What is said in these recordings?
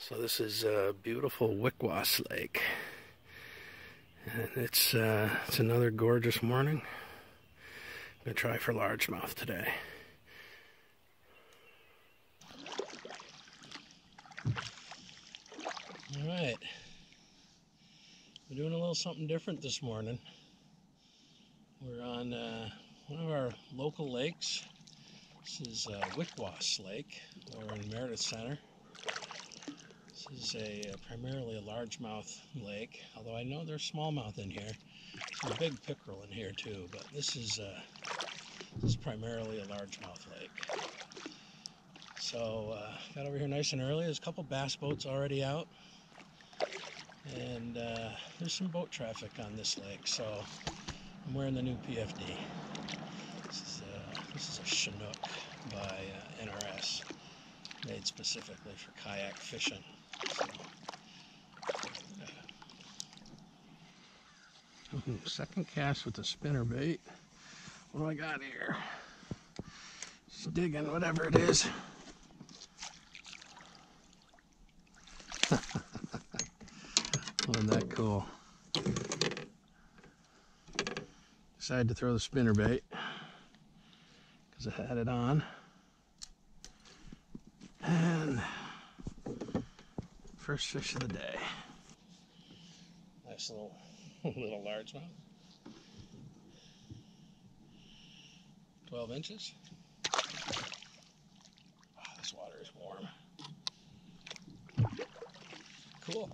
So this is a beautiful Wickwas Lake. And it's uh, it's another gorgeous morning. I'm gonna try for largemouth today. All right. We're doing a little something different this morning. We're on uh, one of our local lakes. This is uh, Wickwas Lake, or in Meredith Center. This is a uh, primarily a largemouth lake, although I know there's smallmouth in here. There's a big pickerel in here too, but this is uh, this is primarily a largemouth lake. So uh, got over here nice and early. There's a couple bass boats already out, and uh, there's some boat traffic on this lake. So I'm wearing the new PFD. This is, uh, this is a Chinook by NRS, made specifically for kayak fishing. Second cast with the spinner bait. What do I got here? Just digging whatever it is. Wasn't that cool? Decided to throw the spinner bait because I had it on. And first fish of the day. Nice little little largemouth. 12 inches. Oh, this water is warm. Cool.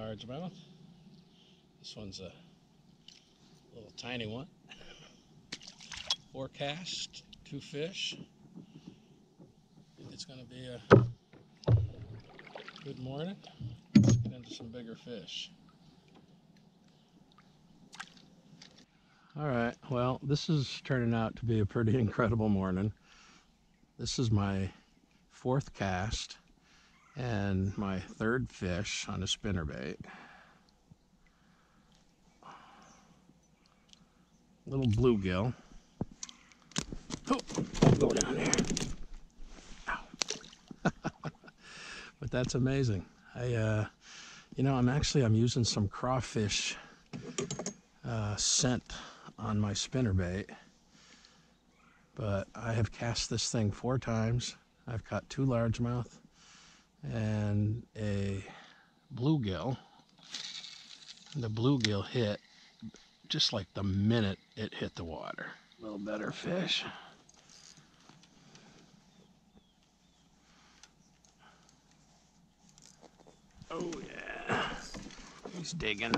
Largemouth. This one's a little tiny one. Forecast, two fish. It's going to be a good morning. Let's get into some bigger fish. All right, well, this is turning out to be a pretty incredible morning. This is my fourth cast and my third fish on a spinnerbait. Little bluegill. Oh, I'll go down there. But that's amazing. I, uh, you know, I'm actually I'm using some crawfish uh, scent on my spinnerbait, but I have cast this thing four times. I've caught two largemouth and a bluegill. The bluegill hit just like the minute it hit the water. A little better fish. Oh yeah, he's digging.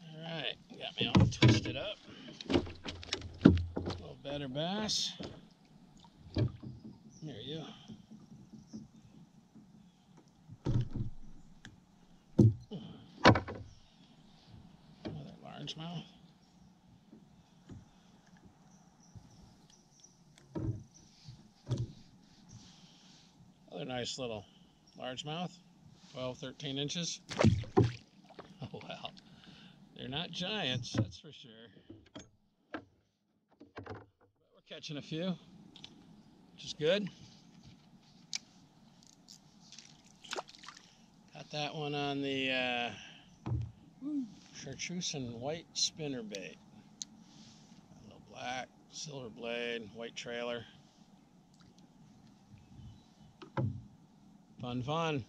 All right, got me all twisted up little better bass. There you go. Another largemouth. Another nice little largemouth, 12, 13 inches. Oh well, they're not giants, that's for sure catching a few, which is good. Got that one on the uh, chartreuse and white spinner bait. A little black, silver blade, white trailer. Fun, fun.